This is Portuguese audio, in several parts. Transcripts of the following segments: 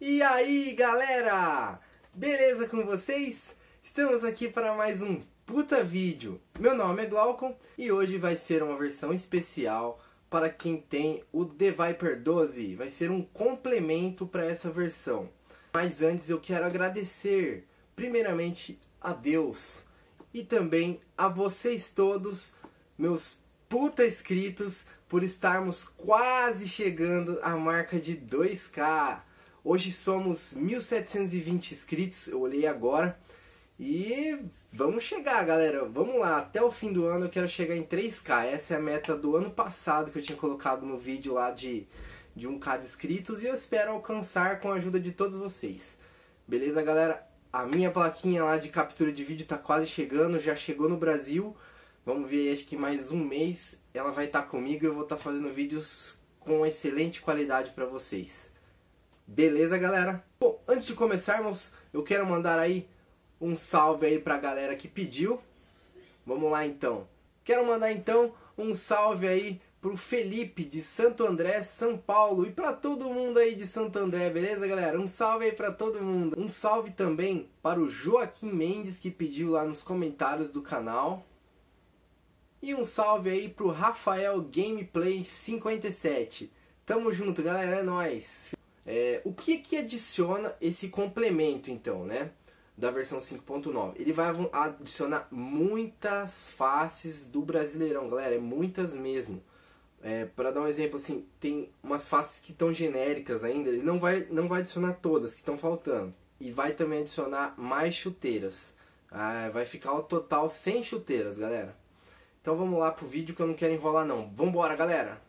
E aí galera, beleza com vocês? Estamos aqui para mais um puta vídeo. Meu nome é Glaucon e hoje vai ser uma versão especial para quem tem o The Viper 12. Vai ser um complemento para essa versão. Mas antes eu quero agradecer primeiramente a Deus e também a vocês todos, meus puta inscritos, por estarmos quase chegando à marca de 2K. Hoje somos 1720 inscritos, eu olhei agora. E vamos chegar, galera. Vamos lá, até o fim do ano eu quero chegar em 3K. Essa é a meta do ano passado que eu tinha colocado no vídeo lá de, de 1K de inscritos. E eu espero alcançar com a ajuda de todos vocês. Beleza, galera? A minha plaquinha lá de captura de vídeo tá quase chegando, já chegou no Brasil. Vamos ver, acho que mais um mês ela vai estar tá comigo e eu vou estar tá fazendo vídeos com excelente qualidade para vocês. Beleza, galera? Bom, antes de começarmos, eu quero mandar aí um salve aí pra galera que pediu. Vamos lá então. Quero mandar então um salve aí pro Felipe de Santo André, São Paulo e para todo mundo aí de Santo André, beleza, galera? Um salve aí para todo mundo. Um salve também para o Joaquim Mendes que pediu lá nos comentários do canal. E um salve aí pro Rafael Gameplay 57. Tamo junto, galera, é nóis. É, o que que adiciona esse complemento, então, né? Da versão 5.9. Ele vai adicionar muitas faces do Brasileirão, galera. É muitas mesmo. É, para dar um exemplo, assim, tem umas faces que estão genéricas ainda. Ele não vai, não vai adicionar todas que estão faltando. E vai também adicionar mais chuteiras. Ah, vai ficar o total sem chuteiras, galera. Então vamos lá pro vídeo que eu não quero enrolar não. Vambora, galera!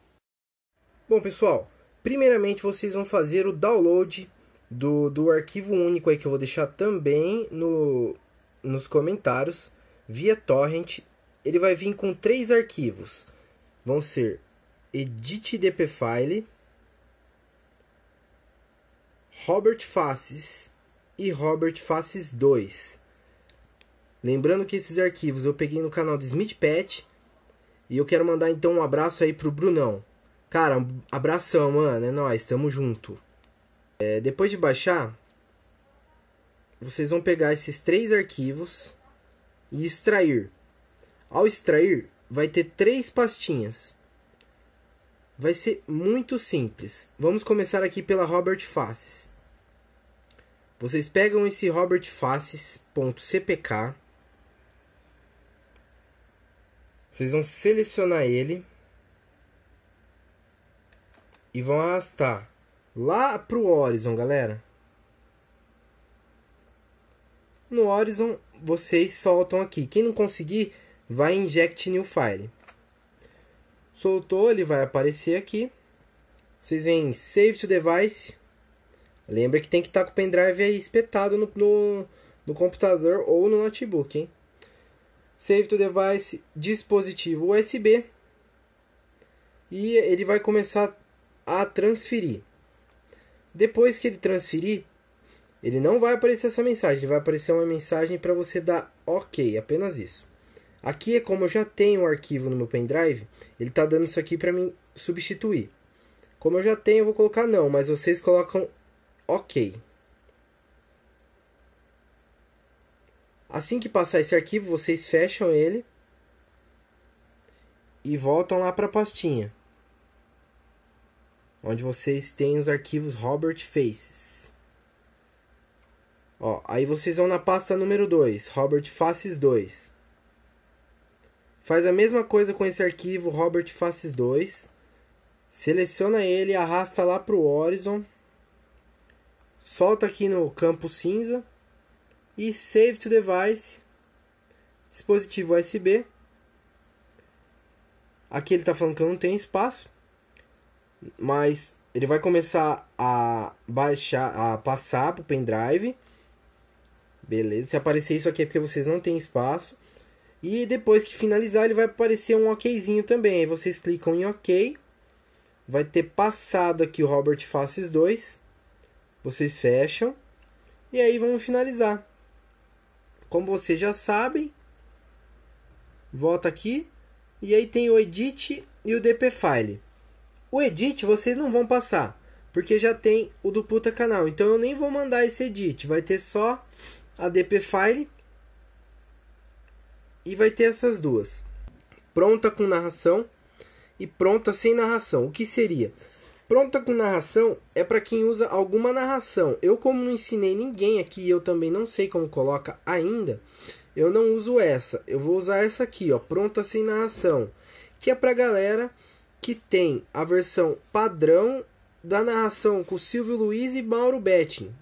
Bom, pessoal, primeiramente vocês vão fazer o download do, do arquivo único aí que eu vou deixar também no, nos comentários via torrent. Ele vai vir com três arquivos. Vão ser editdp file, Robert Faces e Robert Faces 2. Lembrando que esses arquivos eu peguei no canal do Smith Pet. E eu quero mandar então um abraço aí pro Brunão. Cara, abração, mano. É nóis, tamo junto. É, depois de baixar, vocês vão pegar esses três arquivos e extrair. Ao extrair, vai ter três pastinhas. Vai ser muito simples. Vamos começar aqui pela Robert Faces. Vocês pegam esse robertfaces.cpk Vocês vão selecionar ele e vão arrastar lá pro Horizon, galera. No Horizon, vocês soltam aqui. Quem não conseguir, vai em Inject New File. Soltou, ele vai aparecer aqui. Vocês vêm Save to Device. Lembra que tem que estar tá com o pendrive aí espetado no, no, no computador ou no notebook, hein? Save to Device, dispositivo USB. E ele vai começar a transferir. Depois que ele transferir, ele não vai aparecer essa mensagem, ele vai aparecer uma mensagem para você dar OK, apenas isso. Aqui é como eu já tenho o arquivo no meu pendrive, ele está dando isso aqui para mim substituir. Como eu já tenho, eu vou colocar não, mas vocês colocam OK. Assim que passar esse arquivo, vocês fecham ele e voltam lá para a pastinha, onde vocês têm os arquivos Robert Faces. Ó, aí vocês vão na pasta número 2, Robert Faces 2. Faz a mesma coisa com esse arquivo Robert Faces 2. Seleciona ele, arrasta lá para o Horizon. Solta aqui no campo cinza e Save to Device, dispositivo USB. Aqui ele está falando que eu não tenho espaço, mas ele vai começar a baixar, a passar para o pendrive. Beleza, se aparecer isso aqui é porque vocês não têm espaço. E depois que finalizar, ele vai aparecer um OKzinho também. Aí vocês clicam em OK. Vai ter passado aqui o Robert Faces 2. Vocês fecham. E aí vamos finalizar. Como vocês já sabem, volta aqui e aí tem o edit e o DP file. O edit vocês não vão passar, porque já tem o do puta canal. Então eu nem vou mandar esse edit, vai ter só a DP file e vai ter essas duas. Pronta com narração e pronta sem narração. O que seria? Pronta com narração é para quem usa alguma narração. Eu como não ensinei ninguém aqui, eu também não sei como coloca ainda, eu não uso essa. Eu vou usar essa aqui, ó, pronta sem narração, que é para galera que tem a versão padrão da narração com Silvio Luiz e Mauro Betting.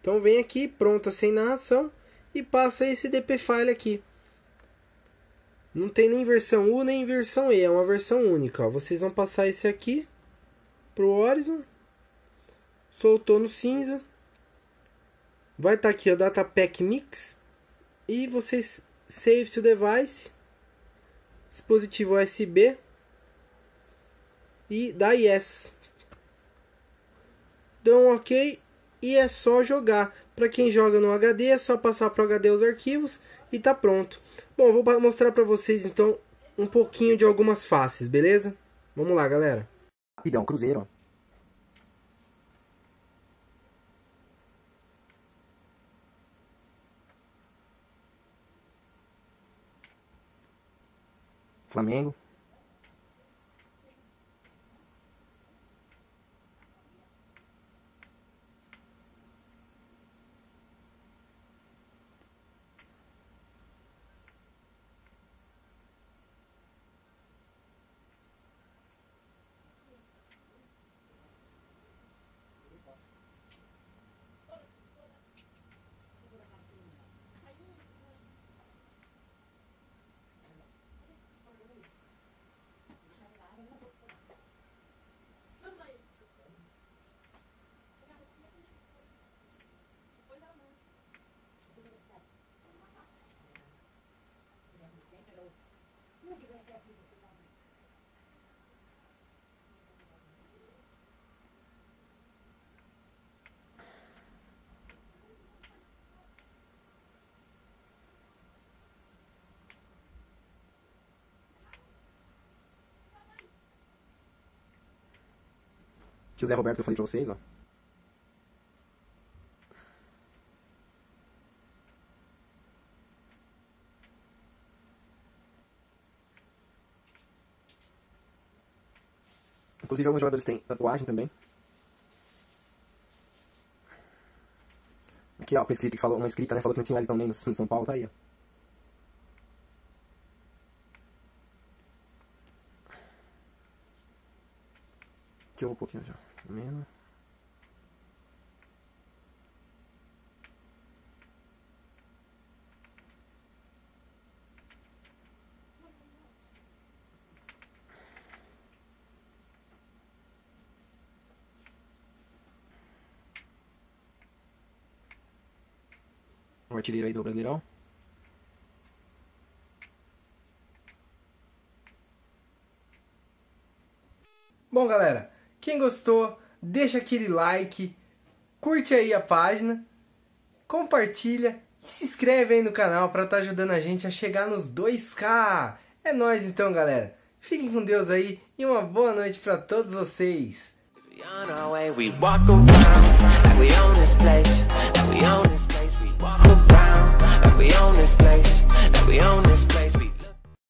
Então vem aqui, pronta sem narração e passa esse DP file aqui. Não tem nem versão U nem versão E, é uma versão única. Ó. Vocês vão passar esse aqui pro Horizon. Soltou no cinza. Vai estar tá aqui o Data Pack Mix. E vocês save to device. Dispositivo USB. E dá yes. Dão um ok e é só jogar. Para quem joga no HD é só passar para o HD os arquivos e tá pronto. Bom, vou mostrar para vocês então um pouquinho de algumas faces, beleza? Vamos lá, galera. Rapidão, cruzeiro. Flamengo. Que o Zé Roberto que eu falei pra vocês, ó. Inclusive alguns jogadores têm tatuagem também. Aqui ó, uma escrita que falou, uma escrita, né, falou que não tinha Wellington Mendes em São Paulo, tá aí ó. Aqui eu vou um pouquinho já. Menos. O artilheiro aí do Brasileirão. Bom, galera, quem gostou, deixa aquele like, curte aí a página, compartilha e se inscreve aí no canal para estar tá ajudando a gente a chegar nos 2k. É nós então, galera. Fiquem com Deus aí e uma boa noite para todos vocês. we own this place.